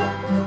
了。